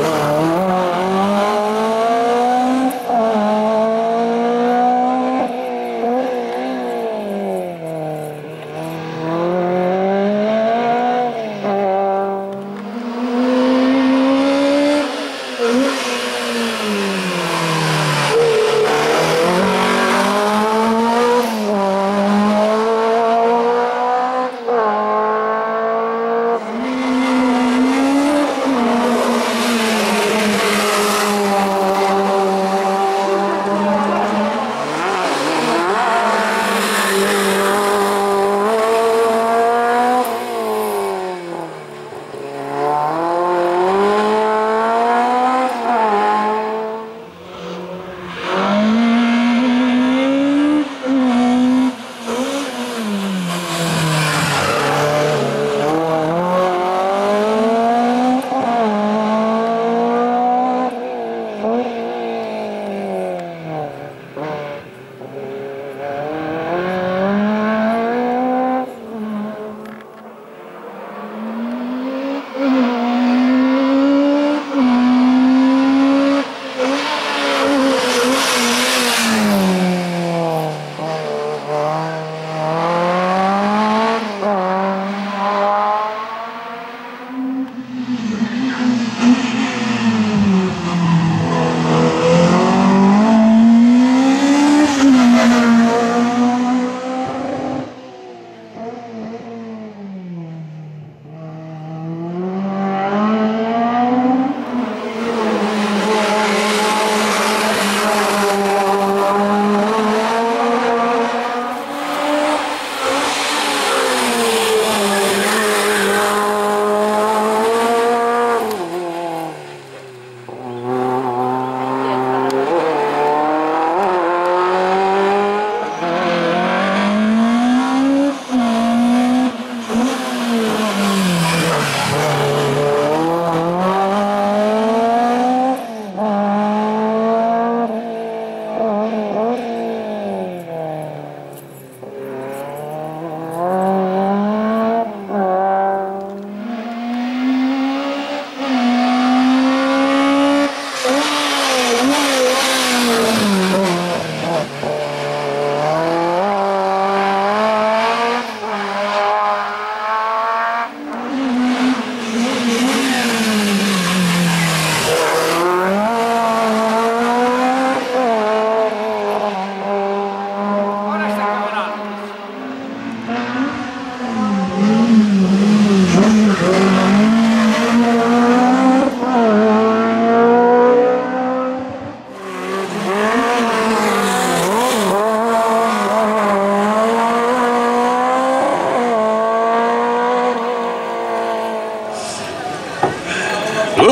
Oh.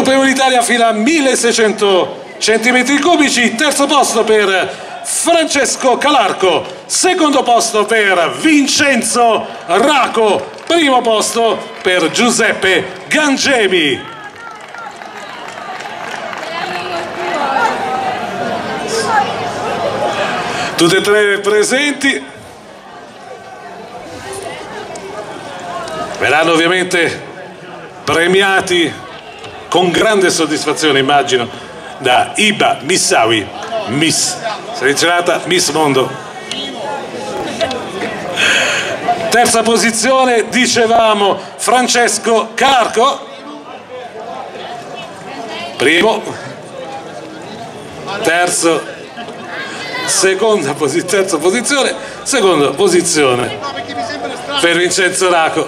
Primo d'Italia fila 1600 centimetri cubici, terzo posto per Francesco Calarco, secondo posto per Vincenzo Raco, primo posto per Giuseppe Gangemi. Tutte e tre presenti. Verranno ovviamente premiati con grande soddisfazione, immagino, da Iba Missawi, Miss, selezionata Miss Mondo. Terza posizione, dicevamo, Francesco Carco. Primo. Terzo, seconda terza posizione, seconda posizione per Vincenzo Raco.